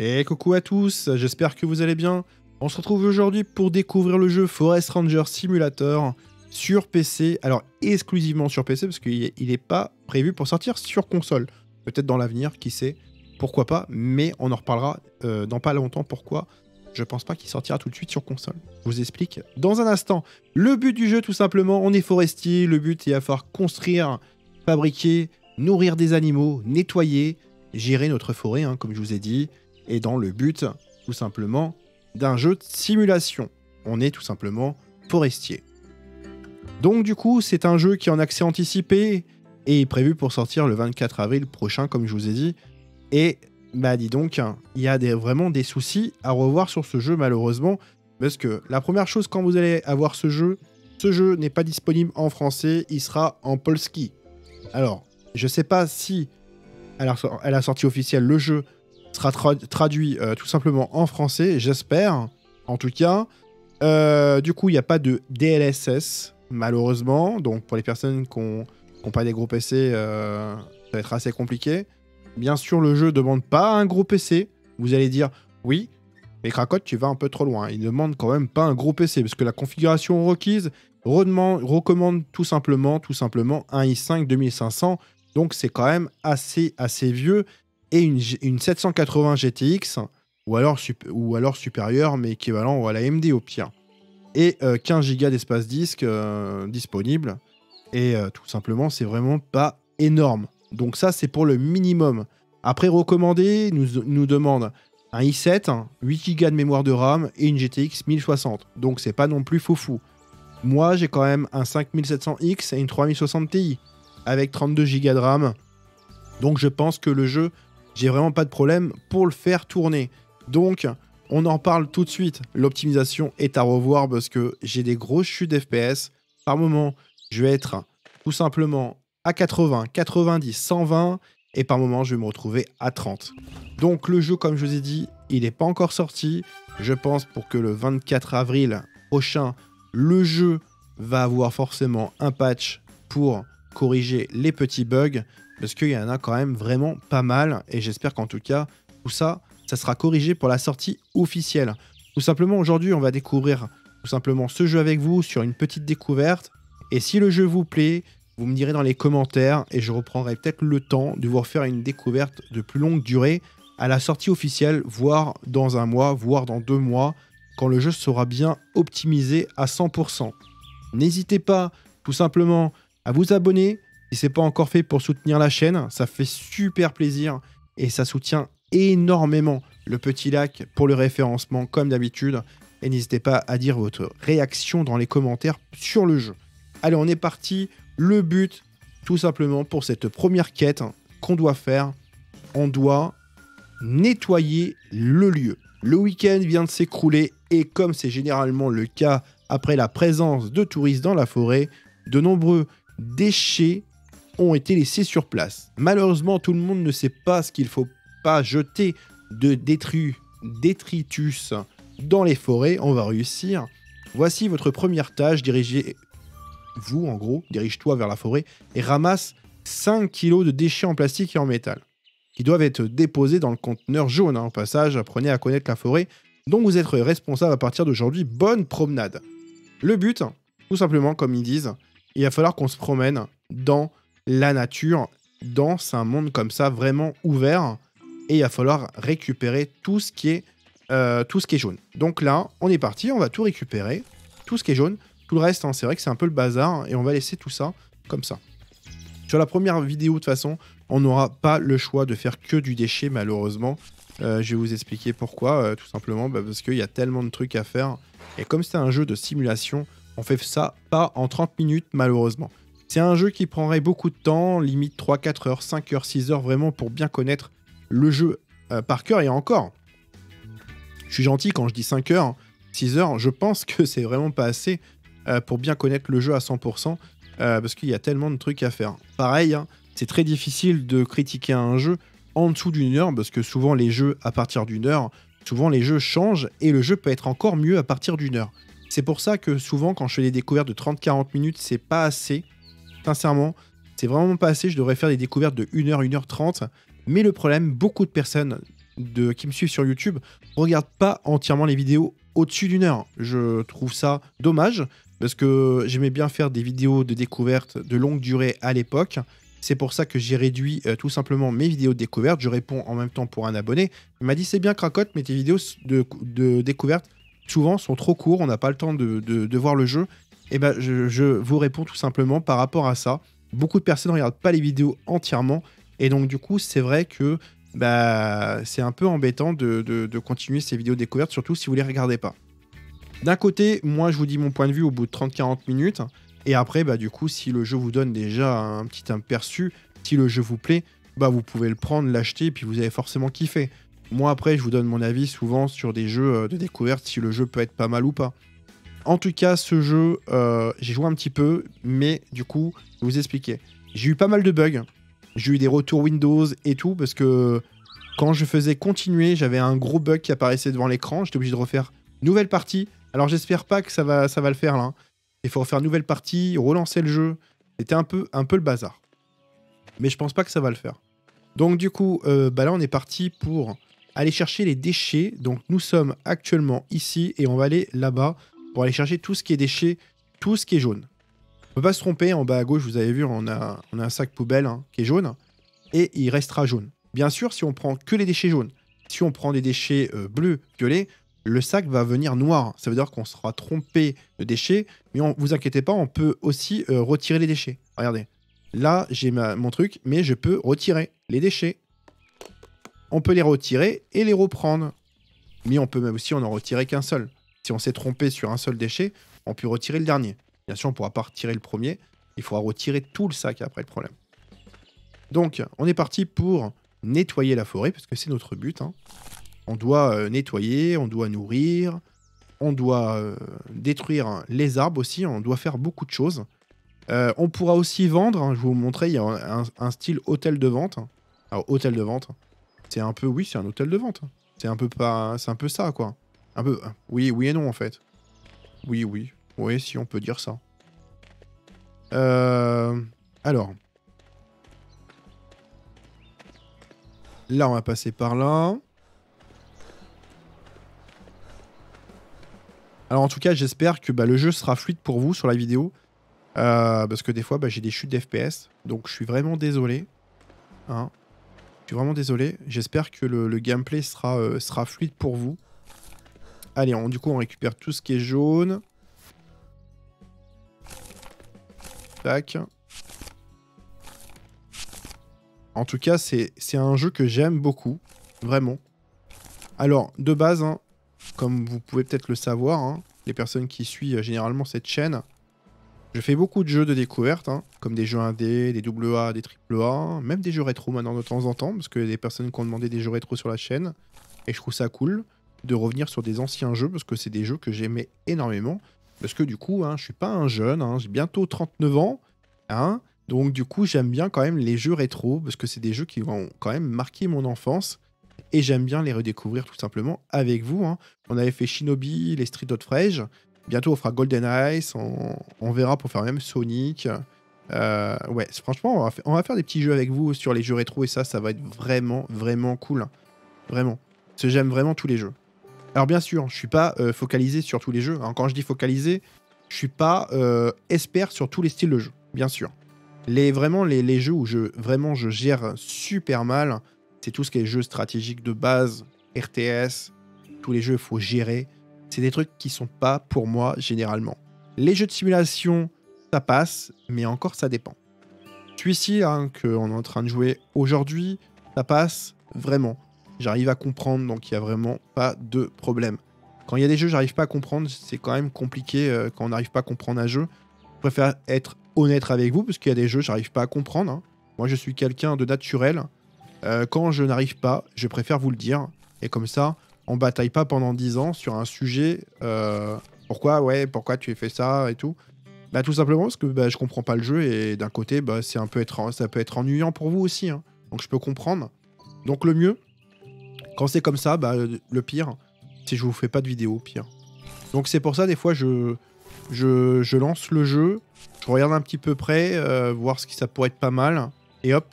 Et coucou à tous, j'espère que vous allez bien. On se retrouve aujourd'hui pour découvrir le jeu Forest Ranger Simulator sur PC. Alors exclusivement sur PC parce qu'il n'est pas prévu pour sortir sur console. Peut-être dans l'avenir, qui sait, pourquoi pas, mais on en reparlera euh, dans pas longtemps pourquoi? Je pense pas qu'il sortira tout de suite sur console. Je vous explique dans un instant. Le but du jeu tout simplement, on est forestier, le but est à falloir construire, fabriquer, nourrir des animaux, nettoyer, gérer notre forêt, hein, comme je vous ai dit, et dans le but, tout simplement, d'un jeu de simulation. On est tout simplement forestier. Donc du coup, c'est un jeu qui est en accès anticipé et est prévu pour sortir le 24 avril prochain, comme je vous ai dit. Et bah dis donc, il y a vraiment des soucis à revoir sur ce jeu malheureusement, parce que la première chose quand vous allez avoir ce jeu, ce jeu n'est pas disponible en français, il sera en polski. Alors, je sais pas si à la, sortie officielle, le jeu traduit euh, tout simplement en français, j'espère. En tout cas, euh, du coup, il n'y a pas de DLSS, malheureusement. Donc, pour les personnes qui n'ont pas des gros PC, euh, ça va être assez compliqué. Bien sûr, le jeu ne demande pas un gros PC. Vous allez dire, oui, mais Krakot, tu vas un peu trop loin. Il ne demande quand même pas un gros PC, parce que la configuration requise recommande tout simplement, tout simplement un i5 2500 donc c'est quand même assez, assez vieux. Et une, 780 GTX, ou alors, ou alors supérieure, mais équivalent à la AMD au pire. Et 15 euh, Go d'espace disque euh, disponible. Et euh, tout simplement, c'est vraiment pas énorme. Donc ça, c'est pour le minimum. Après, recommandé, nous, nous demande un i7, 8 Go de mémoire de RAM et une GTX 1060. Donc c'est pas non plus fou. Moi, j'ai quand même un 5700X et une 3060 Ti avec 32 Go de RAM. Donc je pense que le jeu, j'ai vraiment pas de problème pour le faire tourner. Donc on en parle tout de suite. L'optimisation est à revoir parce que j'ai des grosses chutes FPS. Par moment, je vais être tout simplement à 80, 90, 120 et par moment, je vais me retrouver à 30. Donc le jeu, comme je vous ai dit, il n'est pas encore sorti. Je pense pour que le 24 avril prochain, le jeu va avoir forcément un patch pour corriger les petits bugs, parce qu'il y en a quand même vraiment pas mal, et j'espère qu'en tout cas, tout ça, ça sera corrigé pour la sortie officielle. Tout simplement, aujourd'hui, on va découvrir tout simplement ce jeu avec vous sur une petite découverte, et si le jeu vous plaît, vous me direz dans les commentaires, et je reprendrai peut-être le temps de vous refaire une découverte de plus longue durée à la sortie officielle, voire dans un mois, voire dans deux mois, quand le jeu sera bien optimisé à 100%. N'hésitez pas tout simplement à vous abonner si ce n'est pas encore fait pour soutenir la chaîne. Ça fait super plaisir et ça soutient énormément le petit lac pour le référencement comme d'habitude. Et n'hésitez pas à dire votre réaction dans les commentaires sur le jeu. Allez, on est parti. Le but, tout simplement, pour cette première quête qu'on doit faire, on doit nettoyer le lieu. Le week-end vient de s'écrouler et comme c'est généralement le cas après la présence de touristes dans la forêt, de nombreux déchets ont été laissés sur place. Malheureusement, tout le monde ne sait pas ce qu'il faut pas jeter de détritus, détritus dans les forêts. On va réussir. Voici votre première tâche. Dirigez vous, en gros, dirige-toi vers la forêt et ramasse 5 kg de déchets en plastique et en métal qui doivent être déposés dans le conteneur jaune. Hein. passage, apprenez à connaître la forêt dont vous êtes responsable à partir d'aujourd'hui. Bonne promenade. Le but, tout simplement, comme ils disent, il va falloir qu'on se promène dans la nature, dans un monde comme ça, vraiment ouvert. Et il va falloir récupérer tout ce qui est, euh, tout ce qui est jaune. Donc là, on est parti, on va tout récupérer. Tout ce qui est jaune. Tout le reste, hein, c'est vrai que c'est un peu le bazar. Et on va laisser tout ça comme ça. Sur la première vidéo, de toute façon, on n'aura pas le choix de faire que du déchet, malheureusement. Euh, je vais vous expliquer pourquoi, euh, tout simplement, bah, parce qu'il y a tellement de trucs à faire. Et comme c'est un jeu de simulation, on fait ça pas en 30 minutes, malheureusement. C'est un jeu qui prendrait beaucoup de temps, limite 3, 4 heures, 5 heures, 6 heures, vraiment pour bien connaître le jeu euh, par cœur. Et encore, je suis gentil quand je dis 5 heures, 6 heures, je pense que c'est vraiment pas assez euh, pour bien connaître le jeu à 100%, euh, parce qu'il y a tellement de trucs à faire. Pareil, hein, c'est très difficile de critiquer un jeu en dessous d'une heure, parce que souvent les jeux à partir d'une heure, souvent les jeux changent, et le jeu peut être encore mieux à partir d'une heure. C'est pour ça que souvent, quand je fais des découvertes de 30-40 minutes, c'est pas assez. Sincèrement, c'est vraiment pas assez. Je devrais faire des découvertes de 1h, 1h30. Mais le problème, beaucoup de personnes qui me suivent sur YouTube regardent pas entièrement les vidéos au-dessus d'une heure. Je trouve ça dommage parce que j'aimais bien faire des vidéos de découverte de longue durée à l'époque. C'est pour ça que j'ai réduit euh, tout simplement mes vidéos de découverte. Je réponds en même temps pour un abonné. Il m'a dit c'est bien Cracotte, mais tes vidéos de, découverte souvent sont trop courts, on n'a pas le temps de, voir le jeu. Eh ben je, vous réponds tout simplement par rapport à ça. Beaucoup de personnes ne regardent pas les vidéos entièrement. Et donc du coup c'est vrai que bah, c'est un peu embêtant de, continuer ces vidéos de découverte, surtout si vous ne les regardez pas. D'un côté, moi je vous dis mon point de vue au bout de 30-40 minutes. Et après, bah, du coup, si le jeu vous donne déjà un petit aperçu, si le jeu vous plaît, bah, vous pouvez le prendre, l'acheter, et puis vous avez forcément kiffé. Moi, après, je vous donne mon avis souvent sur des jeux euh, de découverte, si le jeu peut être pas mal ou pas. En tout cas, ce jeu, euh, j'ai joué un petit peu, mais du coup, je vais vous expliquer. J'ai eu pas mal de bugs. J'ai eu des retours Windows et tout, parce que quand je faisais continuer, j'avais un gros bug qui apparaissait devant l'écran. J'étais obligé de refaire nouvelle partie. Alors, j'espère pas que ça va, ça va le faire là. Hein. Il faut refaire une nouvelle partie, relancer le jeu. C'était un peu, un peu le bazar. Mais je pense pas que ça va le faire. Donc du coup, euh, bah là on est parti pour aller chercher les déchets. Donc nous sommes actuellement ici et on va aller là-bas pour aller chercher tout ce qui est déchets, tout ce qui est jaune. On peut pas se tromper, en bas à gauche, vous avez vu, on a, on a un sac poubelle hein, qui est jaune et il restera jaune. Bien sûr, si on prend que les déchets jaunes, si on prend des déchets euh, bleus, violets, le sac va venir noir. Ça veut dire qu'on sera trompé de déchets, mais on, vous inquiétez pas, on peut aussi euh, retirer les déchets. Regardez, là j'ai mon truc, mais je peux retirer les déchets. On peut les retirer et les reprendre. Mais on peut même aussi en en retirer qu'un seul. Si on s'est trompé sur un seul déchet, on peut retirer le dernier. Bien sûr, on ne pourra pas retirer le premier. Il faudra retirer tout le sac après le problème. Donc, on est parti pour nettoyer la forêt, parce que c'est notre but. Hein. On doit euh, nettoyer, on doit nourrir, on doit euh, détruire les arbres aussi, on doit faire beaucoup de choses. Euh, on pourra aussi vendre, hein, je vous montrer, il y a un, style hôtel de vente. Alors, hôtel de vente, c'est un peu, oui, c'est un hôtel de vente. C'est un c'est un peu ça, quoi. Un peu, oui, oui et non, en fait. Oui, oui, oui, si on peut dire ça. alors. Là, on va passer par là. Alors en tout cas, j'espère que bah, le jeu sera fluide pour vous sur la vidéo. Euh, parce que des fois, bah, j'ai des chutes d'FPS. Donc je suis vraiment désolé. Hein. Je suis vraiment désolé. J'espère que le, gameplay euh, sera fluide pour vous. Allez, du coup, on récupère tout ce qui est jaune. Tac. En tout cas, c'est un jeu que j'aime beaucoup. Vraiment. Alors, de base, hein, comme vous pouvez peut-être le savoir, hein, les personnes qui suivent généralement cette chaîne, je fais beaucoup de jeux de découverte, hein, comme des jeux indés, des AA, des AAA, même des jeux rétro maintenant de temps en temps, parce que des personnes qui ont demandé des jeux rétro sur la chaîne, et je trouve ça cool de revenir sur des anciens jeux, parce que c'est des jeux que j'aimais énormément, parce que du coup, hein, je suis pas un jeune, hein, j'ai bientôt 39 ans, hein, donc du coup, j'aime bien quand même les jeux rétro, parce que c'est des jeux qui ont quand même marqué mon enfance, et j'aime bien les redécouvrir tout simplement avec vous. Hein. On avait fait Shinobi, les Street of Rage. Bientôt, on fera Golden Ice. On, verra pour faire même Sonic. Euh, ouais, franchement, on va, faire des petits jeux avec vous sur les jeux rétro et ça, ça va être vraiment, vraiment cool. Vraiment. Parce que j'aime vraiment tous les jeux. Alors, bien sûr, je suis pas euh, focalisé sur tous les jeux. quand je dis focalisé, je suis pas euh, expert sur tous les styles de jeu, bien sûr. Les, vraiment, les, les jeux où je, vraiment, je gère super mal, c'est tout ce qui est jeux stratégiques de base, RTS, tous les jeux, il faut gérer. C'est des trucs qui sont pas pour moi généralement. Les jeux de simulation, ça passe, mais encore ça dépend. Celui-ci hein, qu'on est en train de jouer aujourd'hui, ça passe vraiment. J'arrive à comprendre, donc il n'y a vraiment pas de problème. Quand il y a des jeux, j'arrive pas à comprendre, c'est quand même compliqué euh, quand on n'arrive pas à comprendre un jeu. Je préfère être honnête avec vous, parce qu'il y a des jeux, j'arrive pas à comprendre. Hein. Moi, je suis quelqu'un de naturel. Euh, quand je n'arrive pas, je préfère vous le dire. Et comme ça, on bataille pas pendant 10 ans sur un sujet. Euh, pourquoi, ouais, pourquoi tu as fait ça et tout. Bah, tout simplement parce que bah, je comprends pas le jeu et d'un côté, bah, un peu ça peut être ennuyant pour vous aussi. Hein. Donc je peux comprendre. Donc le mieux, quand c'est comme ça, bah, le pire, c'est que je vous fais pas de vidéo, pire. Donc c'est pour ça, des fois, je, lance le jeu, je regarde un petit peu près, euh, voir ce qui ça pourrait être pas mal, et hop,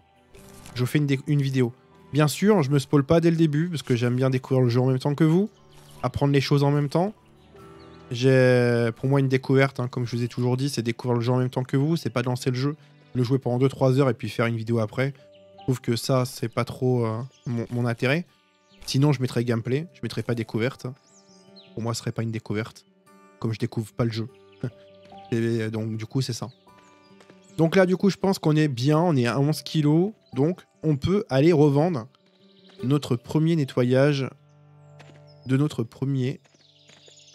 je fais une, vidéo. Bien sûr, je me spoil pas dès le début, parce que j'aime bien découvrir le jeu en même temps que vous, apprendre les choses en même temps. J'ai, pour moi, une découverte, hein, comme je vous ai toujours dit, c'est découvrir le jeu en même temps que vous, c'est pas lancer le jeu, le jouer pendant 2-3 heures et puis faire une vidéo après. Je trouve que ça, c'est pas trop euh, mon intérêt. Sinon, je mettrais gameplay, je mettrais pas découverte. Pour moi, ce serait pas une découverte. Comme je découvre pas le jeu. et donc, du coup, c'est ça. Donc là, du coup, je pense qu'on est bien, on est à 11 kilos. Donc, on peut aller revendre notre premier nettoyage de notre premier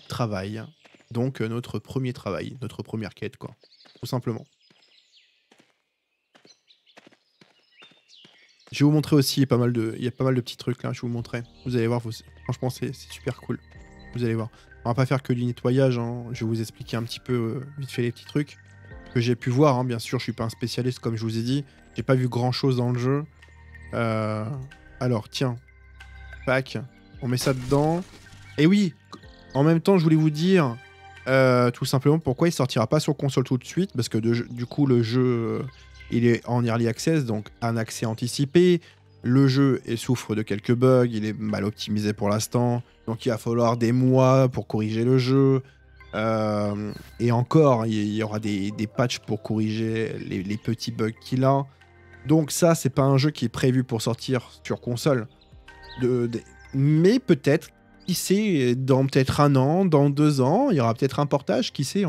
travail. Donc, euh, notre premier travail, notre première quête, quoi. Tout simplement. Je vais vous montrer aussi, pas mal de, il y a pas mal de petits trucs là, je vais vous montrer. Vous allez voir, franchement, c'est super cool. Vous allez voir. On va pas faire que du nettoyage, hein. je vais vous expliquer un petit peu euh, vite fait les petits trucs que j'ai pu voir. hein. Bien sûr, je suis pas un spécialiste comme je vous ai dit. J'ai pas vu grand chose dans le jeu. Euh, Alors, tiens. Pack. On met ça dedans. Et oui, en même temps, je voulais vous dire euh, tout simplement pourquoi il sortira pas sur console tout de suite. Parce que du coup, le jeu, il est en early access, donc un accès anticipé. Le jeu souffre de quelques bugs, il est mal optimisé pour l'instant. Donc il va falloir des mois pour corriger le jeu. Euh, et encore, il y- aura des, patchs pour corriger les, petits bugs qu'il a. Donc ça, c'est pas un jeu qui est prévu pour sortir sur console. Mais peut-être, qui sait, dans peut-être un an, dans deux ans, il y aura peut-être un portage, qui sait.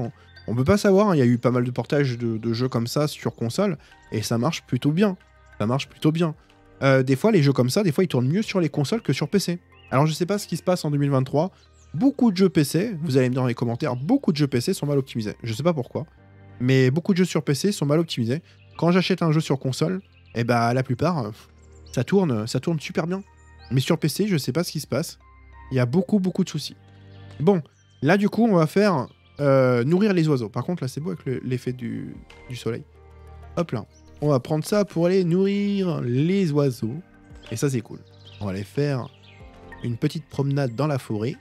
On peut pas savoir, hein. il y a eu pas mal de portages de, jeux comme ça sur console, et ça marche plutôt bien. Ça marche plutôt bien. Euh, des fois, les jeux comme ça, des fois, ils tournent mieux sur les consoles que sur PC. Alors, je sais pas ce qui se passe en 2023. Beaucoup de jeux PC, vous allez me dire dans les commentaires, beaucoup de jeux PC sont mal optimisés. Je sais pas pourquoi, mais beaucoup de jeux sur PC sont mal optimisés. Quand j'achète un jeu sur console, eh ben la plupart, euh, ça tourne, ça tourne super bien. Mais sur PC, je sais pas ce qui se passe. Il y a beaucoup, beaucoup de soucis. Bon, là du coup, on va faire euh, nourrir les oiseaux. Par contre, là, c'est beau avec le- l'effet du, du soleil. Hop là. On va prendre ça pour aller nourrir les oiseaux. Et ça, c'est cool. On va aller faire une petite promenade dans la forêt.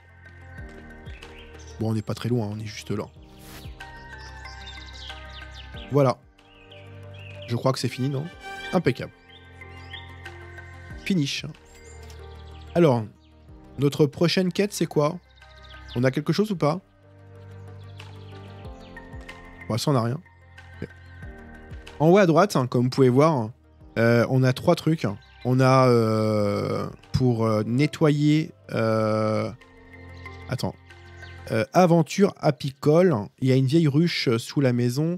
Bon, on n'est pas très loin, on est juste là. Voilà. Je crois que c'est fini, non? Impeccable. Finish. Alors, notre prochaine quête, c'est quoi? On a quelque chose ou pas? Ça, on n'a rien. En haut à droite, hein, comme vous pouvez voir, euh, on a trois trucs. On a euh, pour euh, nettoyer... Attends. Aventure apicole. Il y a une vieille ruche sous la maison.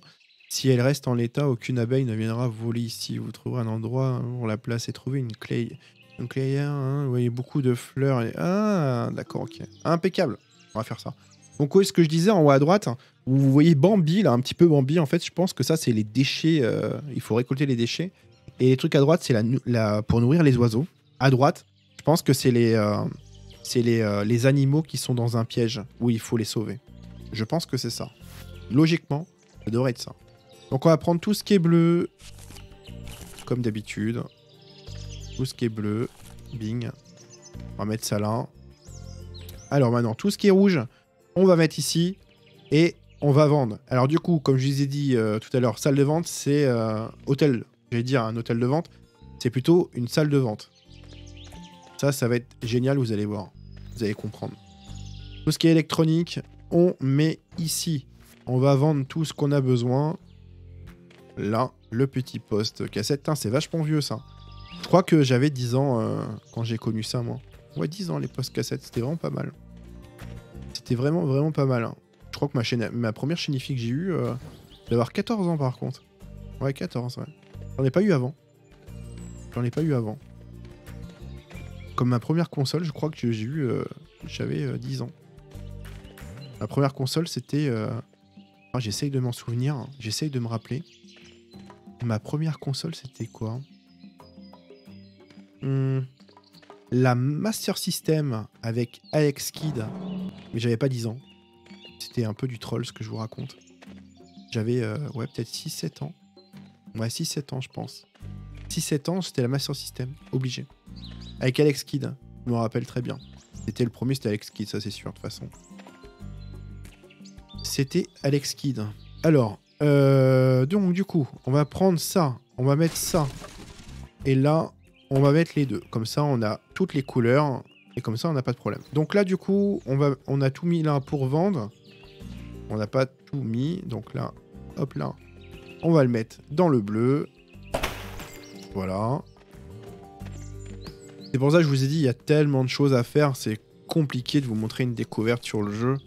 Si elle reste en l'état, aucune abeille ne viendra voler ici. Vous trouverez un endroit pour la place et trouver une clé. Une clairière, hein, vous voyez beaucoup de fleurs. Ah, d'accord, ok. Impeccable. On va faire ça. Donc, oui, ce que je disais en haut à droite, vous voyez Bambi, là, un petit peu Bambi. En fait, je pense que ça, c'est les déchets. euh, il faut récolter les déchets. Et les trucs à droite, c'est la, pour nourrir les oiseaux. À droite, je pense que c'est les, euh, les, euh, les animaux qui sont dans un piège où il faut les sauver. Je pense que c'est ça. Logiquement, ça devrait être ça. Donc on va prendre tout ce qui est bleu, comme d'habitude. Tout ce qui est bleu, bing. On va mettre ça là. Alors maintenant, tout ce qui est rouge, on va mettre ici et on va vendre. Alors du coup, comme je vous ai dit euh, tout à l'heure, salle de vente, c'est euh, hôtel. J'allais dire un hôtel de vente, c'est plutôt une salle de vente. Ça, ça va être génial, vous allez voir. Vous allez comprendre. Tout ce qui est électronique, on met ici. On va vendre tout ce qu'on a besoin. Là, le petit poste cassette. Putain, c'est vachement vieux ça. Je crois que j'avais 10 ans euh, quand j'ai connu ça, moi. Ouais, 10 ans les postes cassettes, c'était vraiment pas mal. C'était vraiment, vraiment pas mal. hein. Que ma, première chaîne IFI que j'ai euh, d'avoir 14 ans par contre. Ouais, 14, ouais. J'en ai pas eu avant. J'en ai pas eu avant. Comme ma première console, je crois que j'ai eu. euh, J'avais euh, 10 ans. Ma première console, c'était. euh, ah, J'essaye de m'en souvenir. hein. J'essaye de me rappeler. Ma première console, c'était quoi? Hmm, La Master System avec Alex Kidd. Mais j'avais pas 10 ans. C'était un peu du troll ce que je vous raconte. J'avais, euh, ouais, peut-être 6-7 ans. Ouais, 6-7 ans, je pense. 6-7 ans, c'était la Master System. Obligé. Avec Alex Kidd. Je me rappelle très bien. C'était le premier, c'était Alex Kidd, ça c'est sûr, de toute façon. C'était Alex Kidd. Alors, euh, donc du coup, on va prendre ça, on va mettre ça. Et là, on va mettre les deux. Comme ça, on a toutes les couleurs. Et comme ça, on n'a pas de problème. Donc là, du coup, on, va, on a tout mis là pour vendre. On n'a pas tout mis. Donc là, hop là. On va le mettre dans le bleu. Voilà. C'est pour ça que je vous ai dit, il y a tellement de choses à faire. C'est compliqué de vous montrer une découverte sur le jeu.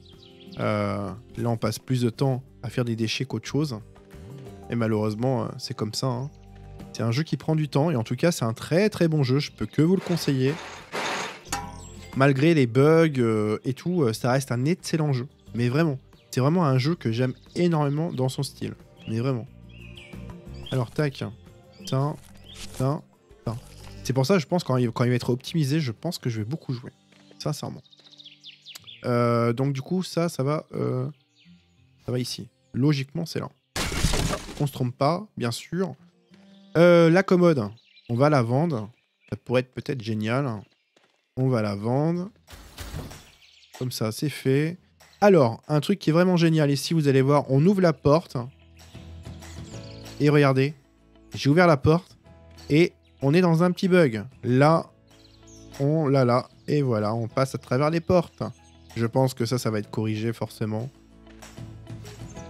Euh, là, on passe plus de temps à faire des déchets qu'autre chose. Et malheureusement, euh, c'est comme ça. Hein. C'est un jeu qui prend du temps. Et en tout cas, c'est un très très bon jeu. Je peux que vous le conseiller. Malgré les bugs euh, et tout, ça reste un excellent jeu. Mais vraiment, c'est vraiment un jeu que j'aime énormément dans son style. Mais vraiment. Alors, tac. Ça, ça. C'est pour ça, je pense, quand il, quand il va être optimisé, je pense que je vais beaucoup jouer. Sincèrement. Euh, donc du coup, ça, ça va, euh, ça va ici. Logiquement, c'est là. On se trompe pas, bien sûr. Euh, la commode, on va la vendre. Ça pourrait être peut-être génial. On va la vendre. Comme ça, c'est fait. Alors, un truc qui est vraiment génial ici, vous allez voir, on ouvre la porte. Et regardez, j'ai ouvert la porte et on est dans un petit bug. Là, on l'a là. Et voilà, on passe à travers les portes. Je pense que ça, ça va être corrigé forcément.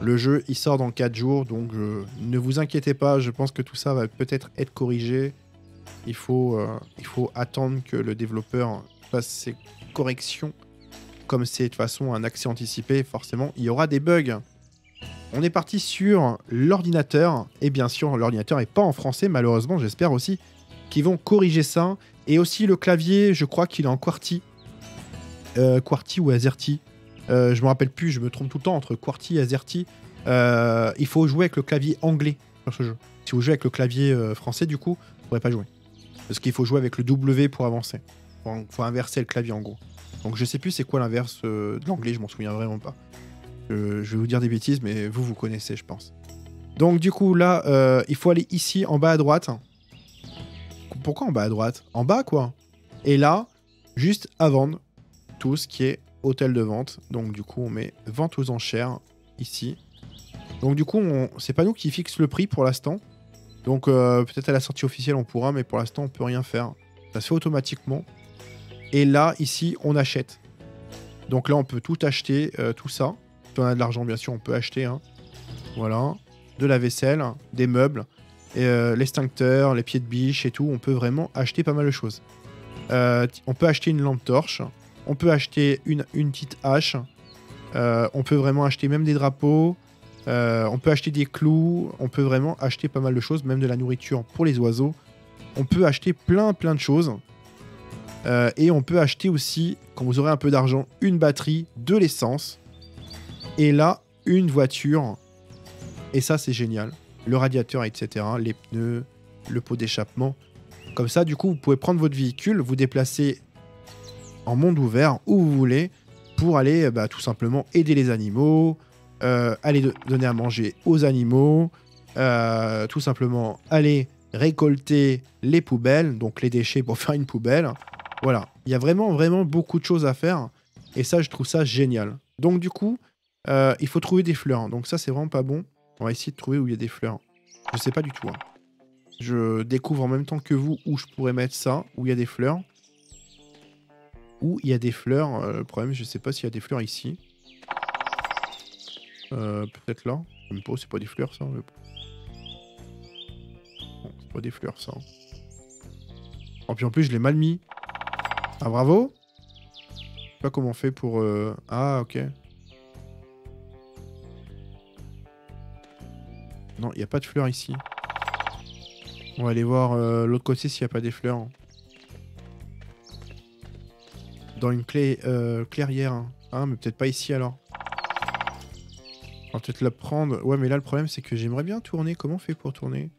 Le jeu, il sort dans 4 jours, donc ne vous inquiétez pas, je pense que tout ça va peut-être être corrigé. Il faut, euh, il faut attendre que le développeur fasse ses corrections. Comme c'est de toute façon un accès anticipé, forcément, il y aura des bugs. On est parti sur l'ordinateur, et bien sûr, l'ordinateur n'est pas en français, malheureusement, j'espère aussi qu'ils vont corriger ça. Et aussi le clavier, je crois qu'il est en QWERTY. Euh, QWERTY ou AZERTY. Euh, je me rappelle plus, je me trompe tout le temps entre QWERTY et AZERTY. Euh, il faut jouer avec le clavier anglais sur ce jeu. Si vous jouez avec le clavier euh, français, du coup, vous ne pourrez pas jouer. Parce qu'il faut jouer avec le W pour avancer. Il faut inverser le clavier en gros. Donc je sais plus c'est quoi l'inverse de l'anglais, je m'en souviens vraiment pas. je vais vous dire des bêtises, mais vous, vous connaissez, je pense. Donc du coup, là, il faut aller ici, en bas à droite. Pourquoi en bas à droite? En bas, quoi? Et là, juste à vendre, tout ce qui est hôtel de vente. Donc du coup, on met vente aux enchères ici. Donc du coup, c'est pas nous qui fixe le prix pour l'instant. Donc euh, peut-être à la sortie officielle on pourra, mais pour l'instant on peut rien faire. Ça se fait automatiquement. Et là, ici, on achète. Donc là, on peut tout acheter, euh, tout ça. Si on a de l'argent, bien sûr, on peut acheter. Hein. Voilà. De la vaisselle, des meubles, et, euh, les pieds de biche et tout. On peut vraiment acheter pas mal de choses. on peut acheter une lampe torche. On peut acheter une, petite hache. Euh, on peut vraiment acheter même des drapeaux. Euh, on peut acheter des clous. On peut vraiment acheter pas mal de choses, même de la nourriture pour les oiseaux. On peut acheter plein plein de choses. Euh, et on peut acheter aussi, quand vous aurez un peu d'argent, une batterie, de l'essence. Et là, une voiture. Et ça, c'est génial. Le radiateur, etc. Les pneus, le pot d'échappement. Comme ça, du coup, vous pouvez prendre votre véhicule, vous déplacer en monde ouvert où vous voulez pour aller bah, tout simplement aider les animaux, euh, aller donner à manger aux animaux, euh, tout simplement aller récolter les poubelles, donc les déchets pour faire une poubelle. Voilà, il y a vraiment vraiment beaucoup de choses à faire et ça je trouve ça génial. Donc du coup, euh, il faut trouver des fleurs. Donc ça c'est vraiment pas bon. On va essayer de trouver où il y a des fleurs. Je sais pas du tout. Hein. Je découvre en même temps que vous où je pourrais mettre ça, où il y a des fleurs. Où il y a des fleurs. Euh, le problème, je sais pas s'il y a des fleurs ici. Euh, peut-être là. Même pas, c'est pas des fleurs ça. Bon, c'est pas des fleurs ça. Oh, puis en plus, je l'ai mal mis. Ah, bravo. Je sais pas comment on fait pour. Euh, ah, ok. Non, il n'y a pas de fleurs ici. On va aller voir l'autre côté s'il n'y a pas des fleurs dans une clé euh, clairière. Hein. Ah, mais peut-être pas ici alors. On va peut-être la prendre. Ouais, mais là, le problème, c'est que j'aimerais bien tourner. Comment on fait pour tourner?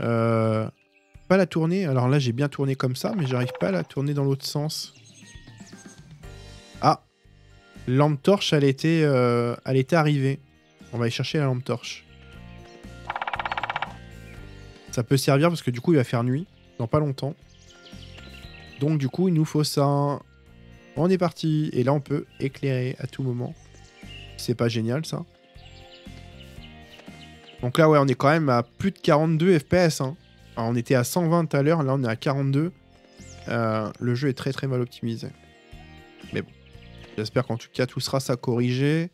Euh, Pas la tourner. Alors là, j'ai bien tourné comme ça, mais j'arrive pas à la tourner dans l'autre sens. Ah Lampe torche, elle était, euh, elle était arrivée. On va aller chercher la lampe torche. Ça peut servir parce que du coup, il va faire nuit dans pas longtemps. Donc du coup, il nous faut ça. On est parti. Et là, on peut éclairer à tout moment. C'est pas génial, ça. Donc là, ouais, on est quand même à plus de 42 FPS. Hein. On était à 120 tout à l'heure, là on est à 42. Euh, le jeu est très très mal optimisé. Mais bon, j'espère qu'en tout cas tout sera ça corrigé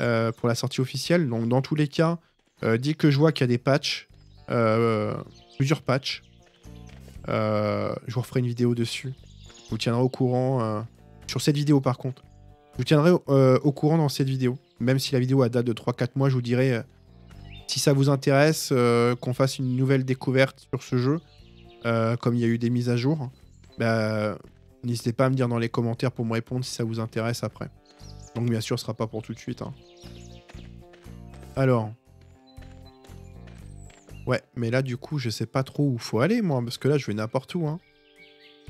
euh, pour la sortie officielle. Donc dans tous les cas, euh, dès que je vois qu'il y a des patchs, plusieurs patchs, je vous referai une vidéo dessus. Je vous tiendrai au courant sur cette vidéo par contre. Je vous tiendrai au courant dans cette vidéo. Même si la vidéo a date de 3-4 mois, je vous dirai si ça vous intéresse qu'on fasse une nouvelle découverte sur ce jeu. comme il y a eu des mises à jour. Bah, n'hésitez pas à me dire dans les commentaires pour me répondre si ça vous intéresse après. Donc bien sûr, ce sera pas pour tout de suite. Hein. Alors. Ouais, mais là du coup, je sais pas trop où faut aller moi, parce que là je vais n'importe où. Hein.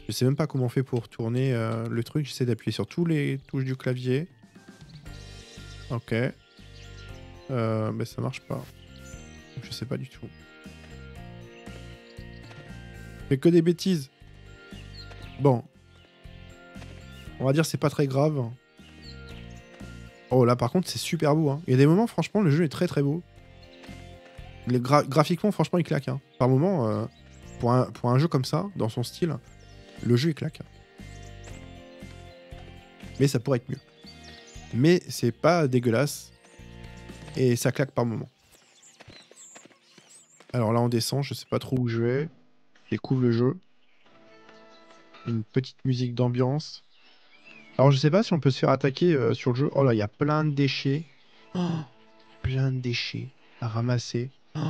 Je sais même pas comment on fait pour tourner euh, le truc. J'essaie d'appuyer sur tous les touches du clavier. Ok. Euh, mais ça marche pas. Je sais pas du tout. Fais que des bêtises. Bon. On va dire c'est pas très grave. Oh là par contre c'est super beau. Hein. Il y a des moments franchement le jeu est très très beau. Graphiquement franchement il claque. Hein. Par moment euh, pour, un, pour un jeu comme ça, dans son style, le jeu il claque. Mais ça pourrait être mieux. Mais c'est pas dégueulasse. Et ça claque par moment. Alors là on descend, je sais pas trop où je vais. Je découvre le jeu une petite musique d'ambiance. Alors je sais pas si on peut se faire attaquer euh, sur le jeu. Oh là, il y a plein de déchets. Oh, plein de déchets à ramasser. Oh,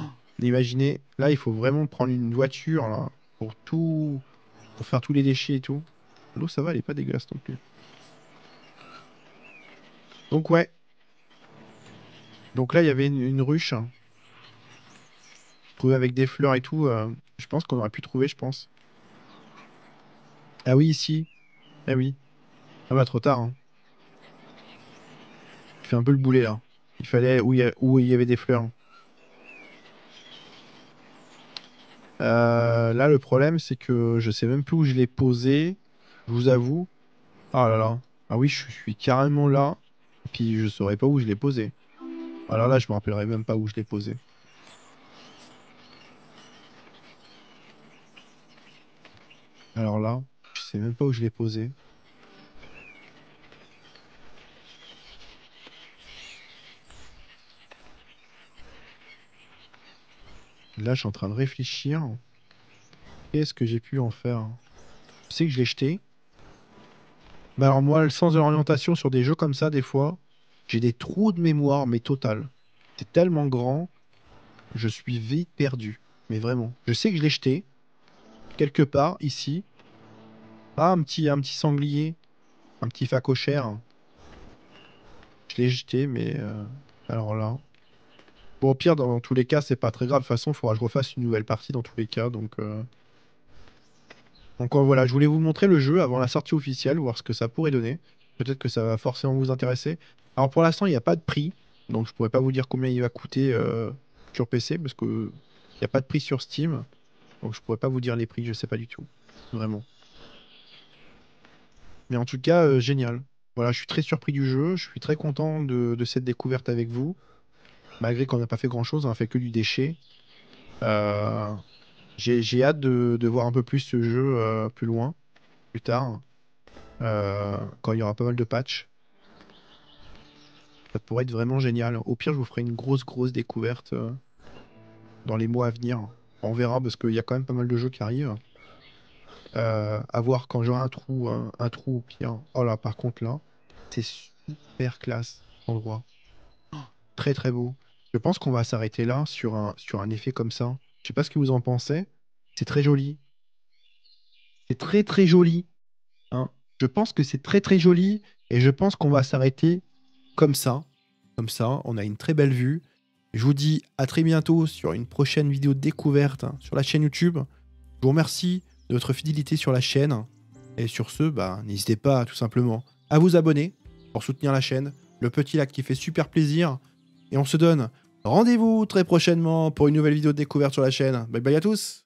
imaginez, là il faut vraiment prendre une voiture là, pour tout, pour faire tous les déchets et tout. L'eau ça va, elle est pas dégueulasse non plus. Donc ouais. Donc là il y avait une, ruche. Hein. Avec des fleurs et tout. Euh, je pense qu'on aurait pu trouver, je pense. Ah oui, ici. Ah oui. Ah bah trop tard. Hein. Fait un peu le boulet là. Il fallait où il y, avait des fleurs. Euh, là, le problème, c'est que je sais même plus où je l'ai posé. Je vous avoue. Ah là là. Ah oui, je suis carrément là. Puis je saurais pas où je l'ai posé. Alors là, je me rappellerai même pas où je l'ai posé. Alors là. Je sais même pas où je l'ai posé. Là, je suis en train de réfléchir. Qu'est-ce que j'ai pu en faire? Je sais que je l'ai jeté? Bah alors moi, le sens de l'orientation sur des jeux comme ça, des fois, j'ai des trous de mémoire, mais total. C'est tellement grand, je suis vite perdu. Mais vraiment. Je sais que je l'ai jeté. Quelque part, ici. Ah, un petit, un petit sanglier. Un petit facochère. Je l'ai jeté, mais... Euh, alors là... Bon, au pire, dans, tous les cas, c'est pas très grave. De toute façon, il faudra que je refasse une nouvelle partie dans tous les cas, donc... Euh. Donc voilà, je voulais vous montrer le jeu avant la sortie officielle, voir ce que ça pourrait donner. Peut-être que ça va forcément vous intéresser. Alors pour l'instant, il n'y a pas de prix, donc je pourrais pas vous dire combien il va coûter euh, sur PC, parce que il n'y a pas de prix sur Steam. Donc je pourrais pas vous dire les prix, je sais pas du tout. Vraiment. Mais en tout cas, euh, génial. Voilà, je suis très surpris du jeu, je suis très content de, cette découverte avec vous. Malgré qu'on n'a pas fait grand chose, on a fait que du déchet. Euh, j'ai hâte de, voir un peu plus ce jeu euh, plus loin, plus tard, quand il y aura pas mal de patchs. Ça pourrait être vraiment génial. Au pire, je vous ferai une grosse, grosse découverte dans les mois à venir. On verra parce qu'il y a quand même pas mal de jeux qui arrivent. Euh, à voir quand j'aurai un trou, un, trou au pire. Oh là, par contre là, c'est super classe endroit. très très beau. Je pense qu'on va s'arrêter là sur un, sur un effet comme ça. Je sais pas ce que vous en pensez. C'est très joli. C'est très très joli. Hein. Je pense que c'est très très joli et je pense qu'on va s'arrêter comme ça. Comme ça, on a une très belle vue. Je vous dis à très bientôt sur une prochaine vidéo découverte sur la chaîne YouTube. Je vous remercie de votre fidélité sur la chaîne. Et sur ce, bah, n'hésitez pas tout simplement à vous abonner pour soutenir la chaîne. Le petit like qui fait super plaisir. Et on se donne rendez-vous très prochainement pour une nouvelle vidéo découverte sur la chaîne. Bye bye à tous